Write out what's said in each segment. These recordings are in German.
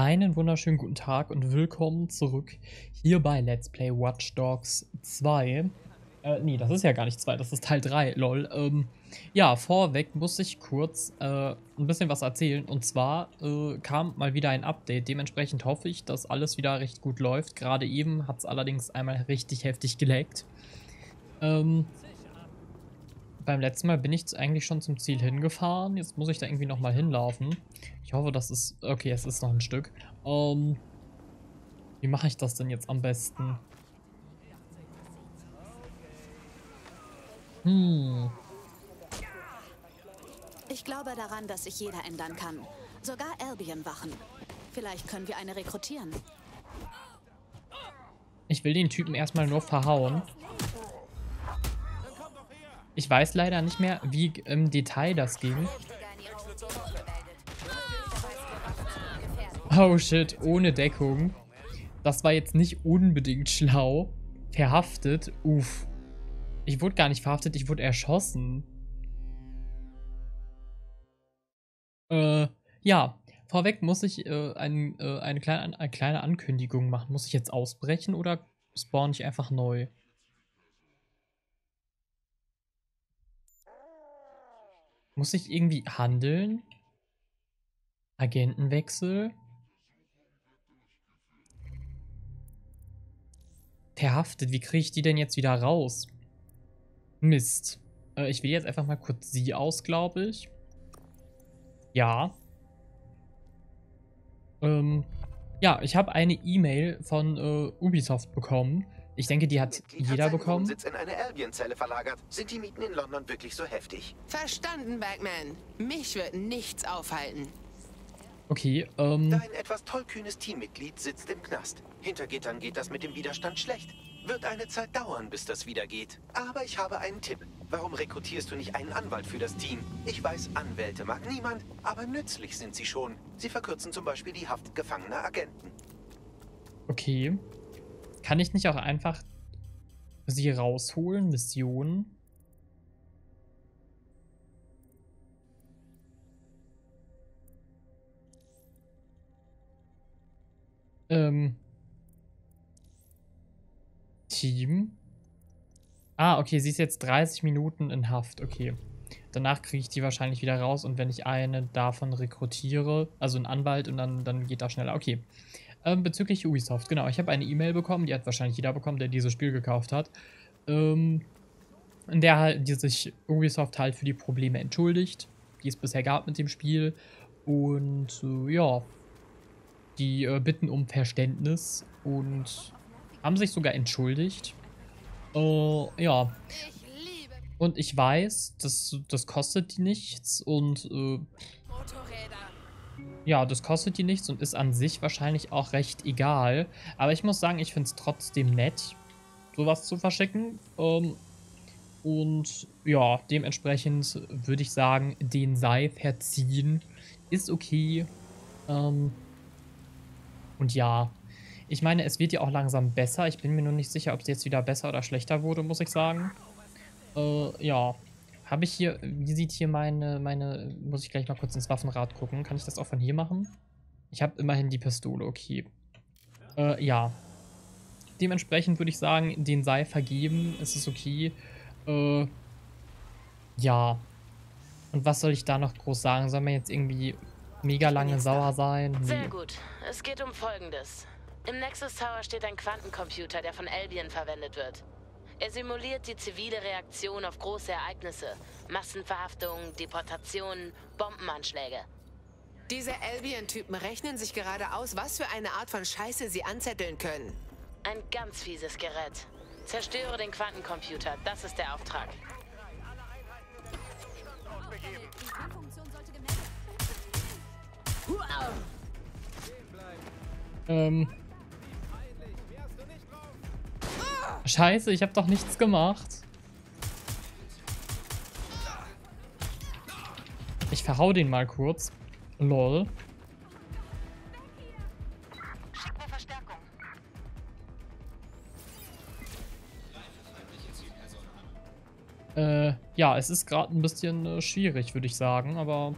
Einen wunderschönen guten Tag und willkommen zurück hier bei Let's Play Watch Dogs 2. Äh, nee, das ist ja gar nicht 2, das ist Teil 3, lol. Ähm, ja, vorweg muss ich kurz äh, ein bisschen was erzählen. Und zwar äh, kam mal wieder ein Update. Dementsprechend hoffe ich, dass alles wieder recht gut läuft. Gerade eben hat es allerdings einmal richtig heftig geleckt. Ähm, beim letzten Mal bin ich eigentlich schon zum Ziel hingefahren. Jetzt muss ich da irgendwie nochmal hinlaufen. Ich hoffe, das ist... Okay, es ist noch ein Stück. Ähm, wie mache ich das denn jetzt am besten? Hm. Ich glaube daran, dass sich jeder ändern kann. Sogar Albion-Wachen. Vielleicht können wir eine rekrutieren. Ich will den Typen erstmal nur verhauen. Ich weiß leider nicht mehr, wie im Detail das ging. Oh shit, ohne Deckung. Das war jetzt nicht unbedingt schlau. Verhaftet, uff. Ich wurde gar nicht verhaftet, ich wurde erschossen. Äh, ja. Vorweg muss ich äh, ein, äh, eine, kleine, eine kleine Ankündigung machen. Muss ich jetzt ausbrechen oder spawn ich einfach neu? Muss ich irgendwie handeln? Agentenwechsel? Verhaftet, wie kriege ich die denn jetzt wieder raus? Mist. Äh, ich wähle jetzt einfach mal kurz sie aus, glaube ich. Ja. Ähm, ja, ich habe eine E-Mail von äh, Ubisoft bekommen. Ich denke, die hat Mitglied jeder hat bekommen. Wohnsitz in eine Albion-Zelle verlagert. Sind die Mieten in London wirklich so heftig? Verstanden, Bagman. Mich wird nichts aufhalten. Okay, ähm, Dein etwas tollkühnes Teammitglied sitzt im Knast. Hinter Gittern geht das mit dem Widerstand schlecht. Wird eine Zeit dauern, bis das wieder geht. Aber ich habe einen Tipp. Warum rekrutierst du nicht einen Anwalt für das Team? Ich weiß, Anwälte mag niemand, aber nützlich sind sie schon. Sie verkürzen zum Beispiel die Haft gefangener Agenten. okay. Kann ich nicht auch einfach sie rausholen? Mission? Ähm. Team. Ah, okay, sie ist jetzt 30 Minuten in Haft. Okay. Danach kriege ich die wahrscheinlich wieder raus und wenn ich eine davon rekrutiere, also einen Anwalt und dann, dann geht das schneller. Okay. Ähm, bezüglich Ubisoft, genau. Ich habe eine E-Mail bekommen, die hat wahrscheinlich jeder bekommen, der dieses Spiel gekauft hat. Ähm, in der halt, die sich Ubisoft halt für die Probleme entschuldigt, die es bisher gab mit dem Spiel. Und äh, ja, die äh, bitten um Verständnis und haben sich sogar entschuldigt. Äh, ja, und ich weiß, das, das kostet die nichts und äh. Ja, das kostet die nichts und ist an sich wahrscheinlich auch recht egal. Aber ich muss sagen, ich finde es trotzdem nett, sowas zu verschicken. Ähm, und ja, dementsprechend würde ich sagen, den sei verziehen. Ist okay. Ähm, und ja, ich meine, es wird ja auch langsam besser. Ich bin mir nur nicht sicher, ob es jetzt wieder besser oder schlechter wurde, muss ich sagen. Äh, ja. Habe ich hier, wie sieht hier meine, meine, muss ich gleich mal kurz ins Waffenrad gucken. Kann ich das auch von hier machen? Ich habe immerhin die Pistole, okay. Äh, ja. Dementsprechend würde ich sagen, den sei vergeben, es ist okay. Äh, ja. Und was soll ich da noch groß sagen? Soll man jetzt irgendwie mega lange sauer sein? Sehr Nee. gut. Es geht um Folgendes. Im Nexus Tower steht ein Quantencomputer, der von Albion verwendet wird. Er simuliert die zivile Reaktion auf große Ereignisse. Massenverhaftungen, Deportationen, Bombenanschläge. Diese Albion-Typen rechnen sich gerade aus, was für eine Art von Scheiße sie anzetteln können. Ein ganz fieses Gerät. Zerstöre den Quantencomputer, das ist der Auftrag. Ähm. Scheiße, ich habe doch nichts gemacht. Ich verhau den mal kurz. Lol. Äh, ja, es ist gerade ein bisschen äh, schwierig, würde ich sagen, aber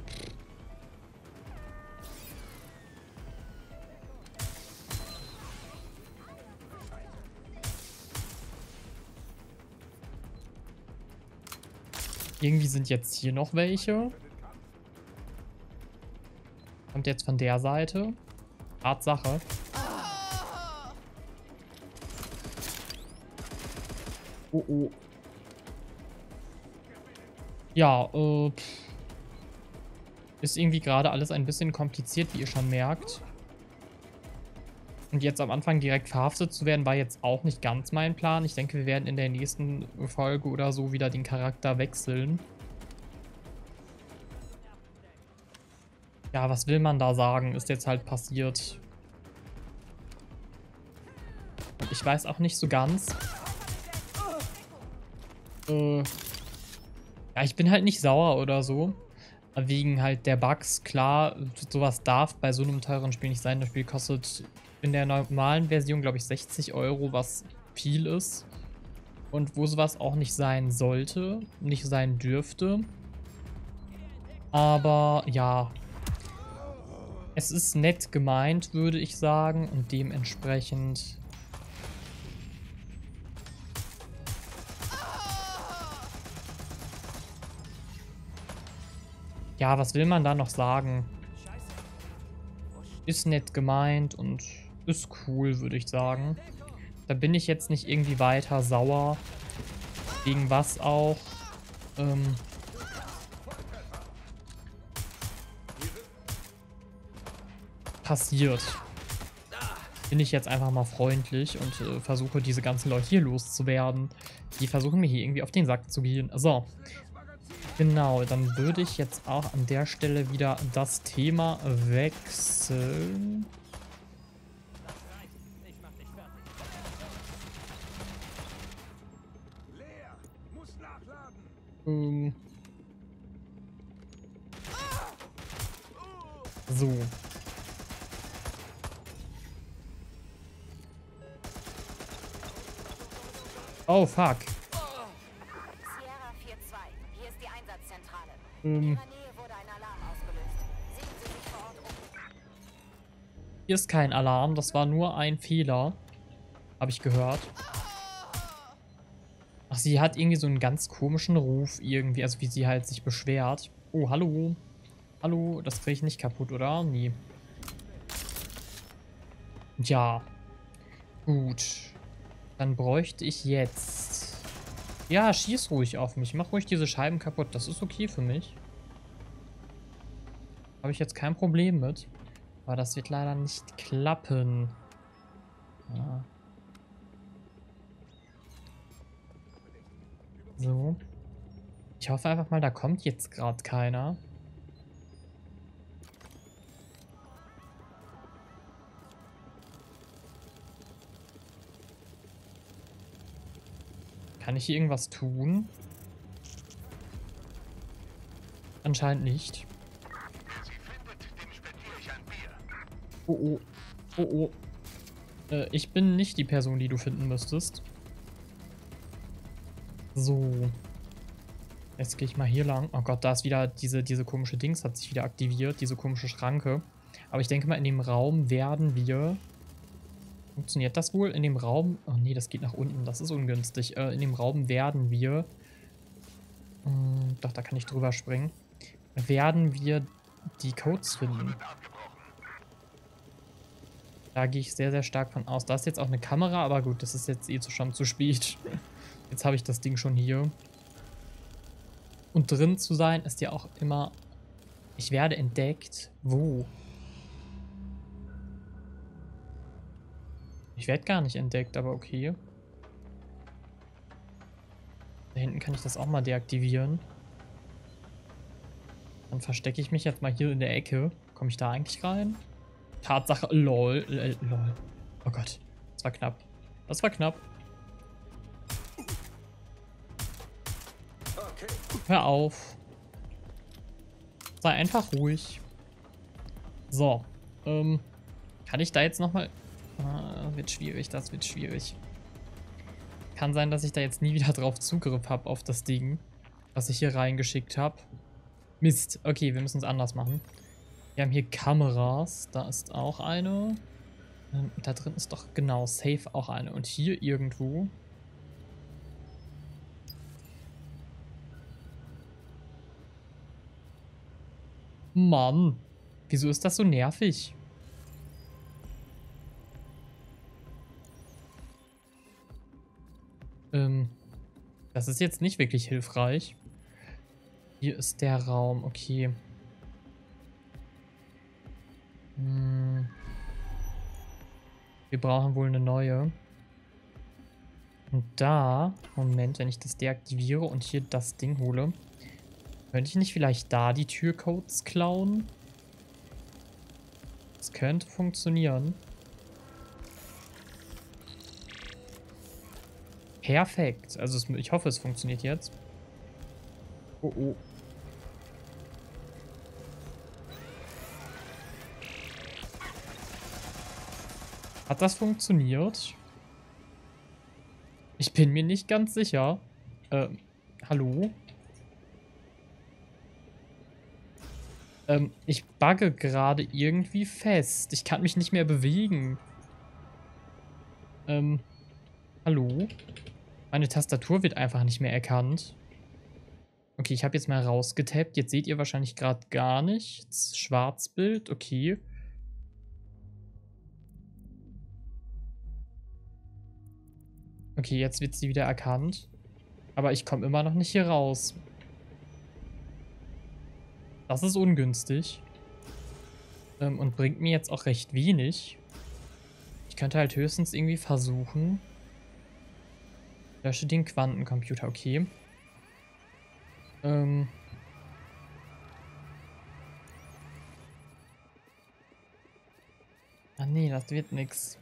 Irgendwie sind jetzt hier noch welche. Kommt jetzt von der Seite. Tatsache. Oh oh. Ja, äh, ist irgendwie gerade alles ein bisschen kompliziert, wie ihr schon merkt. Und jetzt am Anfang direkt verhaftet zu werden, war jetzt auch nicht ganz mein Plan. Ich denke, wir werden in der nächsten Folge oder so wieder den Charakter wechseln. Ja, was will man da sagen? Ist jetzt halt passiert. Und ich weiß auch nicht so ganz. Äh, ja, ich bin halt nicht sauer oder so. Wegen halt der Bugs. Klar, sowas darf bei so einem teuren Spiel nicht sein. Das Spiel kostet in der normalen Version, glaube ich, 60 Euro, was viel ist. Und wo sowas auch nicht sein sollte, nicht sein dürfte. Aber ja, es ist nett gemeint, würde ich sagen. Und dementsprechend... Ja, was will man da noch sagen? Ist nett gemeint und ist cool, würde ich sagen. Da bin ich jetzt nicht irgendwie weiter sauer. Wegen was auch. Ähm passiert. Bin ich jetzt einfach mal freundlich und äh, versuche diese ganzen Leute hier loszuwerden. Die versuchen mir hier irgendwie auf den Sack zu gehen. So. Genau, dann würde ich jetzt auch an der Stelle wieder das Thema wechseln. Ähm. So. Oh, fuck. Um. Hier ist kein Alarm, das war nur ein Fehler. Habe ich gehört. Ach, sie hat irgendwie so einen ganz komischen Ruf irgendwie, also wie sie halt sich beschwert. Oh, hallo. Hallo, das kriege ich nicht kaputt, oder? Nee. Ja. Gut. Dann bräuchte ich jetzt... Ja, schieß ruhig auf mich. Mach ruhig diese Scheiben kaputt. Das ist okay für mich. Habe ich jetzt kein Problem mit. Aber das wird leider nicht klappen. Ja. So. Ich hoffe einfach mal, da kommt jetzt gerade keiner. Kann ich hier irgendwas tun? Anscheinend nicht. Oh oh. Oh oh. Äh, ich bin nicht die Person, die du finden müsstest. So. Jetzt gehe ich mal hier lang. Oh Gott, da ist wieder diese, diese komische Dings, hat sich wieder aktiviert, diese komische Schranke. Aber ich denke mal, in dem Raum werden wir... Funktioniert das wohl? In dem Raum... Oh nee, das geht nach unten, das ist ungünstig. Äh, in dem Raum werden wir... Hm, doch, da kann ich drüber springen. Werden wir die Codes finden. Da gehe ich sehr, sehr stark von aus. Da ist jetzt auch eine Kamera, aber gut, das ist jetzt eh schon zu spät. Jetzt habe ich das Ding schon hier. Und drin zu sein ist ja auch immer... Ich werde entdeckt. Wo? Ich werde gar nicht entdeckt, aber okay. Da hinten kann ich das auch mal deaktivieren. Dann verstecke ich mich jetzt mal hier in der Ecke. Komme ich da eigentlich rein? Tatsache, lol, lol. Oh Gott, das war knapp. Das war knapp. Hör auf. Sei einfach ruhig. So. Ähm, kann ich da jetzt nochmal... Ah, wird schwierig, das wird schwierig. Kann sein, dass ich da jetzt nie wieder drauf Zugriff habe auf das Ding, was ich hier reingeschickt habe. Mist. Okay, wir müssen es anders machen. Wir haben hier Kameras. Da ist auch eine. Ähm, da drin ist doch genau safe auch eine. Und hier irgendwo Mann. Wieso ist das so nervig? Ist jetzt nicht wirklich hilfreich. Hier ist der Raum, okay. Hm. Wir brauchen wohl eine neue. Und da, Moment, wenn ich das deaktiviere und hier das Ding hole, könnte ich nicht vielleicht da die Türcodes klauen? Das könnte funktionieren. Perfekt. Also es, ich hoffe, es funktioniert jetzt. Oh, oh. Hat das funktioniert? Ich bin mir nicht ganz sicher. Ähm, hallo? Ähm, ich bugge gerade irgendwie fest. Ich kann mich nicht mehr bewegen. Ähm, hallo? Meine Tastatur wird einfach nicht mehr erkannt. Okay, ich habe jetzt mal rausgetappt. Jetzt seht ihr wahrscheinlich gerade gar nichts. Schwarzbild, okay. Okay, jetzt wird sie wieder erkannt. Aber ich komme immer noch nicht hier raus. Das ist ungünstig. Ähm, und bringt mir jetzt auch recht wenig. Ich könnte halt höchstens irgendwie versuchen. Lösche den Quantencomputer, okay. Ähm. Ah nee, das wird nix.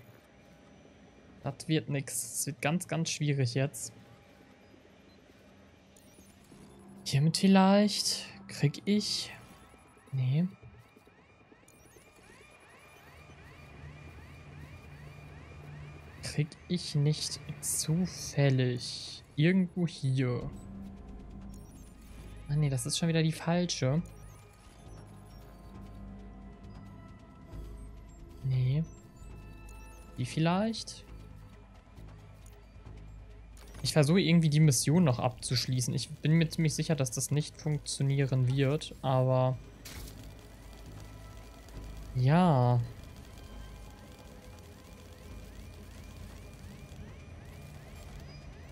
Das wird nix. Es wird ganz, ganz schwierig jetzt. Hiermit vielleicht krieg ich... Nee. Krieg ich nicht zufällig irgendwo hier... Ah nee, das ist schon wieder die falsche. Nee. Die vielleicht? Ich versuche irgendwie die Mission noch abzuschließen. Ich bin mir ziemlich sicher, dass das nicht funktionieren wird, aber... Ja.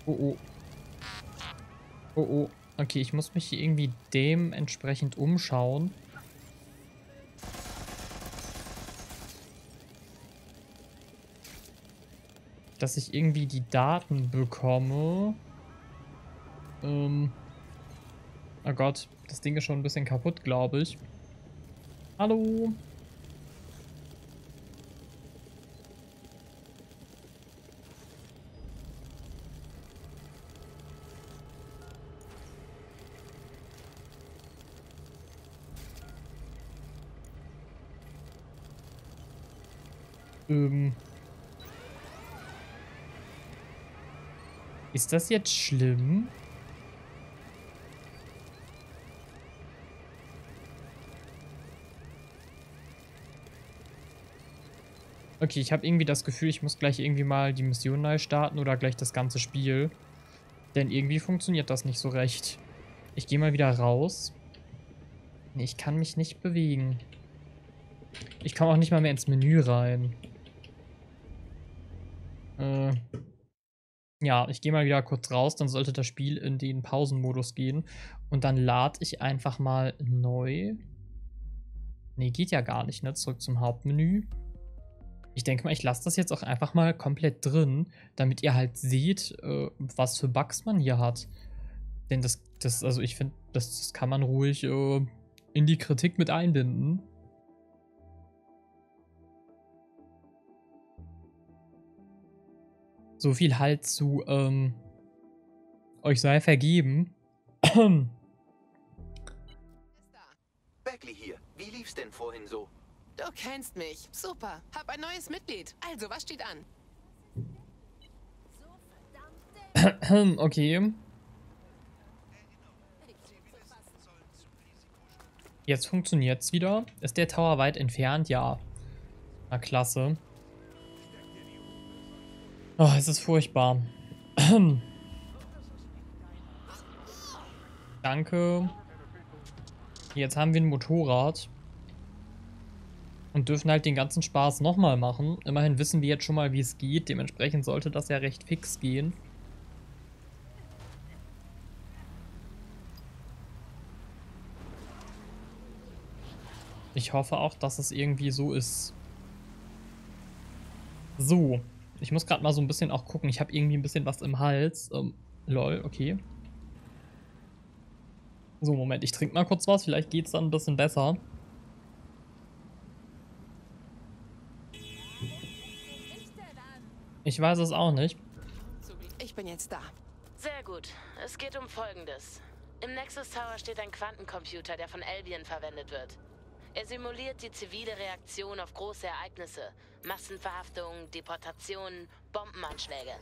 Oh oh. Oh oh. Okay, ich muss mich hier irgendwie dementsprechend umschauen. dass ich irgendwie die Daten bekomme. Ähm. Oh Gott, das Ding ist schon ein bisschen kaputt, glaube ich. Hallo? Ähm. Ist das jetzt schlimm? Okay, ich habe irgendwie das Gefühl, ich muss gleich irgendwie mal die Mission neu starten oder gleich das ganze Spiel. Denn irgendwie funktioniert das nicht so recht. Ich gehe mal wieder raus. Ich kann mich nicht bewegen. Ich komme auch nicht mal mehr ins Menü rein. Äh, ja, ich gehe mal wieder kurz raus, dann sollte das Spiel in den Pausenmodus gehen. Und dann lade ich einfach mal neu. Nee, geht ja gar nicht, ne? Zurück zum Hauptmenü. Ich denke mal, ich lasse das jetzt auch einfach mal komplett drin, damit ihr halt seht, äh, was für Bugs man hier hat. Denn das, das also ich finde, das, das, kann man ruhig äh, in die Kritik mit einbinden. So viel halt zu ähm, euch sei vergeben. Beckley hier. Wie lief's denn vorhin so? Du kennst mich. Super. Hab ein neues Mitglied. Also, was steht an? okay. Jetzt funktioniert's wieder. Ist der Tower weit entfernt? Ja. Na klasse. Oh, es ist furchtbar. Danke. Jetzt haben wir ein Motorrad. Und dürfen halt den ganzen Spaß nochmal machen. Immerhin wissen wir jetzt schon mal, wie es geht. Dementsprechend sollte das ja recht fix gehen. Ich hoffe auch, dass es irgendwie so ist. So. Ich muss gerade mal so ein bisschen auch gucken. Ich habe irgendwie ein bisschen was im Hals. Ähm, lol, okay. So, Moment. Ich trinke mal kurz was. Vielleicht geht es dann ein bisschen besser. Ich weiß es auch nicht. Ich bin jetzt da. Sehr gut. Es geht um Folgendes. Im Nexus Tower steht ein Quantencomputer, der von Albion verwendet wird. Er simuliert die zivile Reaktion auf große Ereignisse. Massenverhaftungen, Deportationen, Bombenanschläge.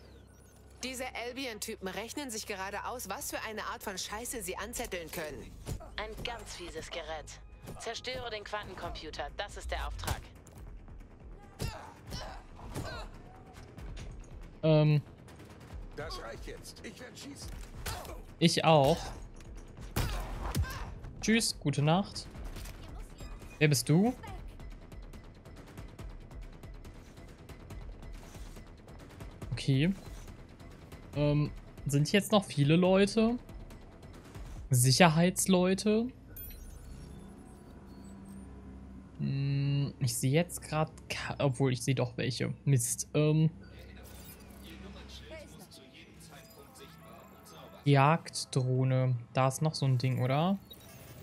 Diese Albion-Typen rechnen sich gerade aus, was für eine Art von Scheiße sie anzetteln können. Ein ganz fieses Gerät. Zerstöre den Quantencomputer, das ist der Auftrag. Ähm, Das reicht jetzt. Ich werde schießen. ich auch. Tschüss, gute Nacht. Wer bist du? Okay. Ähm, sind jetzt noch viele Leute? Sicherheitsleute? Hm, ich sehe jetzt gerade, obwohl ich sehe doch welche. Mist. Ähm, Jagddrohne. Da ist noch so ein Ding, oder?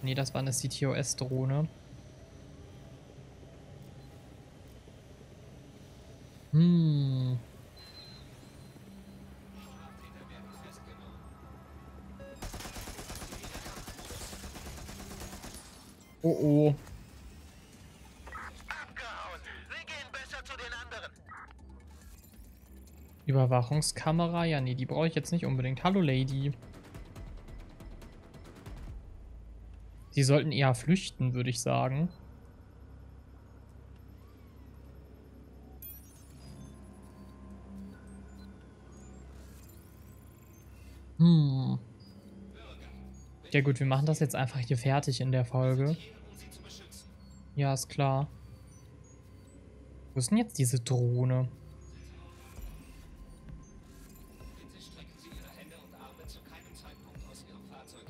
Nee, das war eine CTOS-Drohne. Hm. Oh oh. Abgehauen. Wir gehen besser zu den anderen. Überwachungskamera? Ja, nee, die brauche ich jetzt nicht unbedingt. Hallo, Lady. Sie sollten eher flüchten, würde ich sagen. Ja gut, wir machen das jetzt einfach hier fertig in der Folge. Ja, ist klar. Wo ist denn jetzt diese Drohne?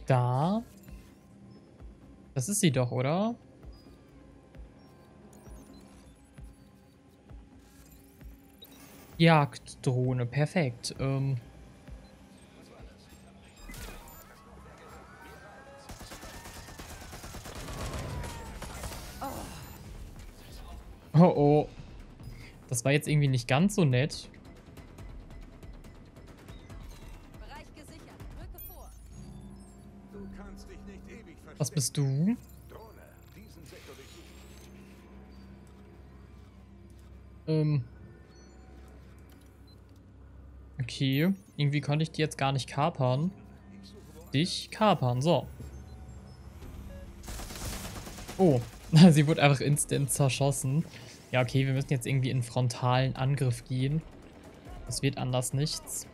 Da. Das ist sie doch, oder? Jagddrohne, perfekt. Ähm. Oh oh. Das war jetzt irgendwie nicht ganz so nett. Bereich gesichert. Rücke vor. Du kannst dich nicht ewig verstecken. Was bist du? Drohne, diesen Sektor durchsuchen. Ähm. Okay. Irgendwie konnte ich die jetzt gar nicht kapern. Dich kapern, so. Oh. Sie wurde einfach instant zerschossen. Ja, okay, wir müssen jetzt irgendwie in frontalen Angriff gehen. Das wird anders nichts.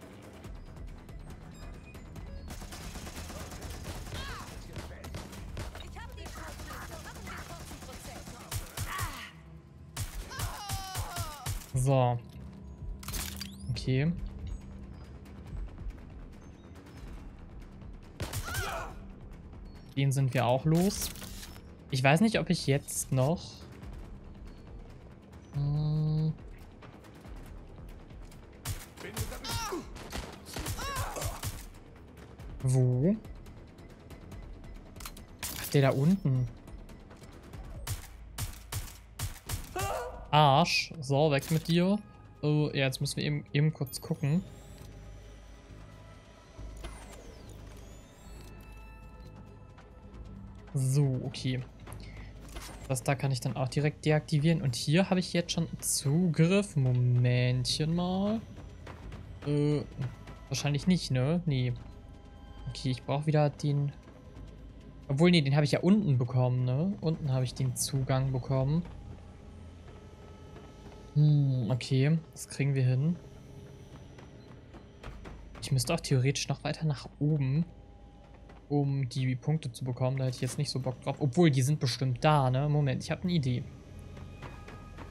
Ich hab die Schrotflinte. Machen wir 40%. So. Okay. Den sind wir auch los. Ich weiß nicht, ob ich jetzt noch... der da unten. Arsch. So, weg mit dir. Oh, ja, jetzt müssen wir eben, eben kurz gucken. So, okay. Das da kann ich dann auch direkt deaktivieren. Und hier habe ich jetzt schon Zugriff. Momentchen mal. Äh, wahrscheinlich nicht, ne? Nee. Okay, ich brauche wieder den... Obwohl, nee, den habe ich ja unten bekommen, ne? Unten habe ich den Zugang bekommen. Hm, okay. Das kriegen wir hin. Ich müsste auch theoretisch noch weiter nach oben. um die Punkte zu bekommen. Da hätte ich jetzt nicht so Bock drauf. Obwohl, die sind bestimmt da, ne? Moment, ich habe eine Idee.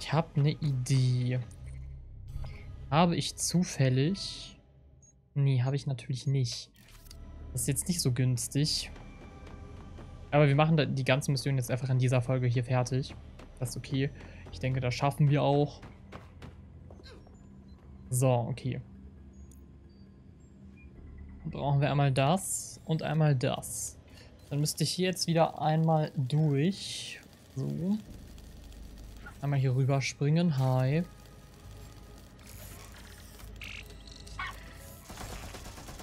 Ich habe eine Idee. Habe ich zufällig... Nee, habe ich natürlich nicht. Das ist jetzt nicht so günstig. Aber wir machen die ganze Mission jetzt einfach in dieser Folge hier fertig. Das ist okay. Ich denke, das schaffen wir auch. So, okay. Dann brauchen wir einmal das und einmal das. Dann müsste ich hier jetzt wieder einmal durch. So. Einmal hier rüber springen. Hi.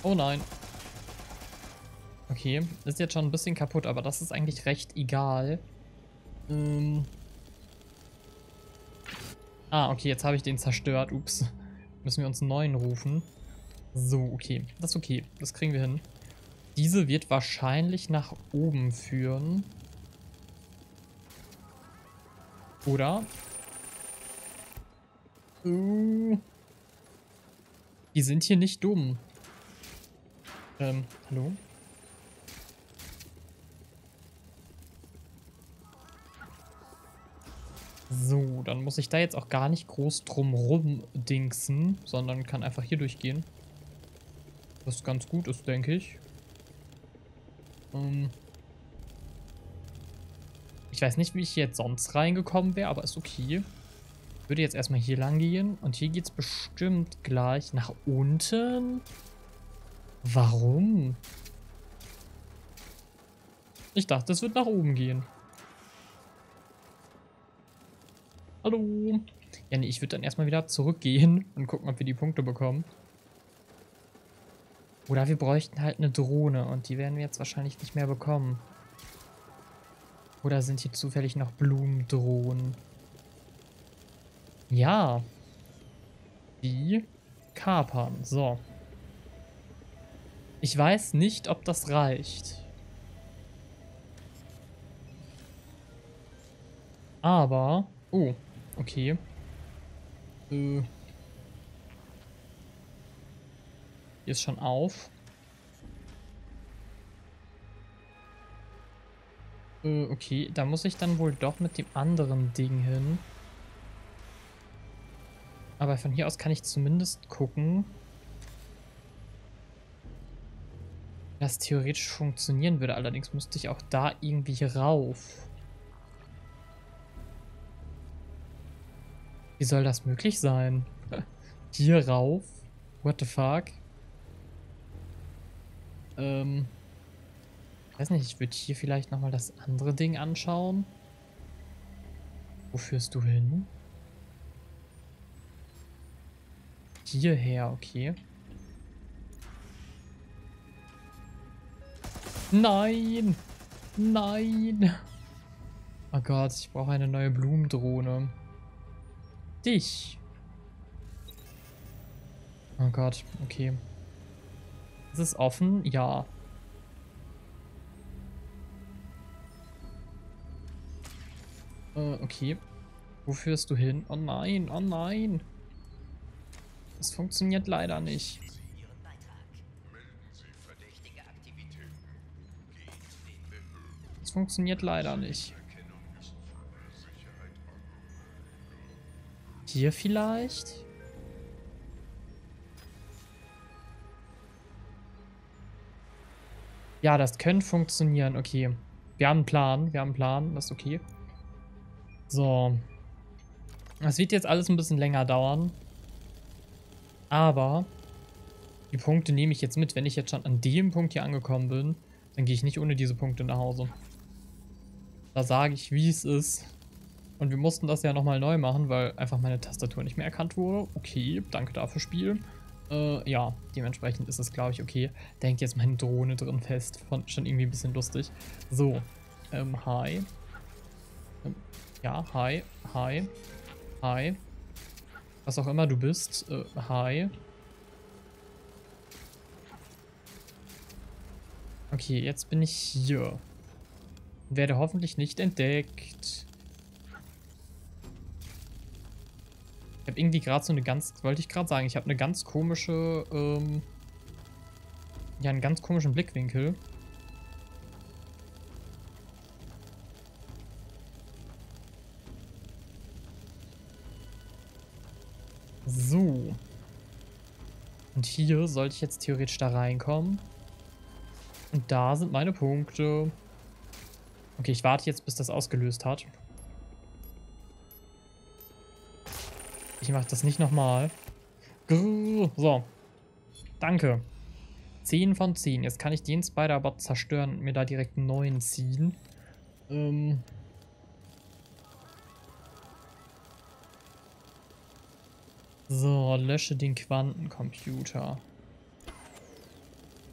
Oh nein. Okay, ist jetzt schon ein bisschen kaputt, aber das ist eigentlich recht egal. Ähm ah, okay, jetzt habe ich den zerstört. Ups. Müssen wir uns einen neuen rufen. So, okay. Das ist okay. Das kriegen wir hin. Diese wird wahrscheinlich nach oben führen. Oder? Uh. Die sind hier nicht dumm. Ähm, hallo? So, dann muss ich da jetzt auch gar nicht groß drum rum dingsen, sondern kann einfach hier durchgehen. Was ganz gut ist, denke ich. Ähm ich weiß nicht, wie ich jetzt sonst reingekommen wäre, aber ist okay. Ich würde jetzt erstmal hier lang gehen und hier geht es bestimmt gleich nach unten. Warum? Ich dachte, es wird nach oben gehen. Hallo. Ja, nee, ich würde dann erstmal wieder zurückgehen und gucken, ob wir die Punkte bekommen. Oder wir bräuchten halt eine Drohne und die werden wir jetzt wahrscheinlich nicht mehr bekommen. Oder sind hier zufällig noch Blumendrohnen? Ja. Die kapern. So. Ich weiß nicht, ob das reicht. Aber... Oh, Okay. Äh. Hier ist schon auf. Äh, okay, da muss ich dann wohl doch mit dem anderen Ding hin. Aber von hier aus kann ich zumindest gucken, das theoretisch funktionieren würde. Allerdings müsste ich auch da irgendwie rauf. Wie soll das möglich sein? Hier rauf? What the fuck? Ähm. Weiß nicht, ich würde hier vielleicht nochmal das andere Ding anschauen. Wo führst du hin? Hierher, okay. Nein! Nein! Oh Gott, ich brauche eine neue Blumendrohne dich. Oh Gott, okay. Ist es offen? Ja. Äh, okay. Wo führst du hin? Oh nein, oh nein. Das funktioniert leider nicht. Das funktioniert leider nicht. Hier vielleicht? Ja, das könnte funktionieren. Okay. Wir haben einen Plan. Wir haben einen Plan. Das ist okay. So. Das wird jetzt alles ein bisschen länger dauern. Aber die Punkte nehme ich jetzt mit. Wenn ich jetzt schon an dem Punkt hier angekommen bin, dann gehe ich nicht ohne diese Punkte nach Hause. Da sage ich, wie es ist. Und wir mussten das ja nochmal neu machen, weil einfach meine Tastatur nicht mehr erkannt wurde. Okay, danke dafür, Spiel. Äh, ja, dementsprechend ist es, glaube ich, okay. Hängt jetzt meine Drohne drin fest. Fand schon irgendwie ein bisschen lustig. So, ähm, hi. Ähm, ja, hi, hi, hi. Was auch immer du bist, äh, hi. Okay, jetzt bin ich hier. Werde hoffentlich nicht entdeckt. Ich habe irgendwie gerade so eine ganz, wollte ich gerade sagen, ich habe eine ganz komische, ähm, ja, einen ganz komischen Blickwinkel. So. Und hier sollte ich jetzt theoretisch da reinkommen. Und da sind meine Punkte. Okay, ich warte jetzt, bis das ausgelöst hat. Ich mache das nicht nochmal. So. Danke. 10 von 10. Jetzt kann ich den Spider-Bot zerstören und mir da direkt einen neuen ziehen. Ähm. So, lösche den Quantencomputer.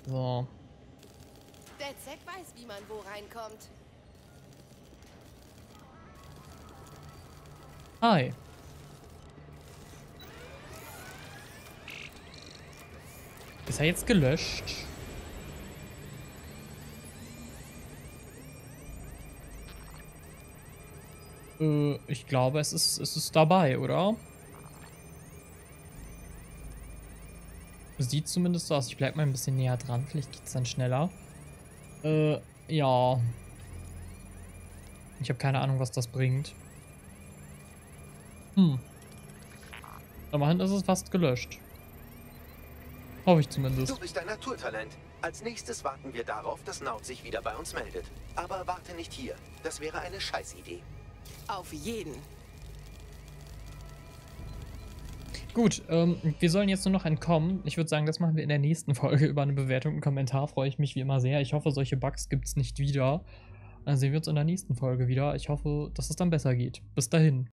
So. Der Zack weiß, wie man wo reinkommt. Hi. Ist er jetzt gelöscht? Äh, ich glaube, es ist, es ist dabei, oder? Sieht zumindest so aus. Ich bleib mal ein bisschen näher dran. Vielleicht geht es dann schneller. Äh, ja. Ich habe keine Ahnung, was das bringt. Hm. Immerhin ist es fast gelöscht. Hoffe ich zumindest. Du bist ein Naturtalent. Als nächstes warten wir darauf, dass Naut sich wieder bei uns meldet. Aber warte nicht hier. Das wäre eine Scheißidee. Auf jeden. Gut, ähm, wir sollen jetzt nur noch entkommen. Ich würde sagen, das machen wir in der nächsten Folge. Über eine Bewertung und Kommentar freue ich mich wie immer sehr. Ich hoffe, solche Bugs gibt es nicht wieder. Dann sehen wir uns in der nächsten Folge wieder. Ich hoffe, dass es dann besser geht. Bis dahin.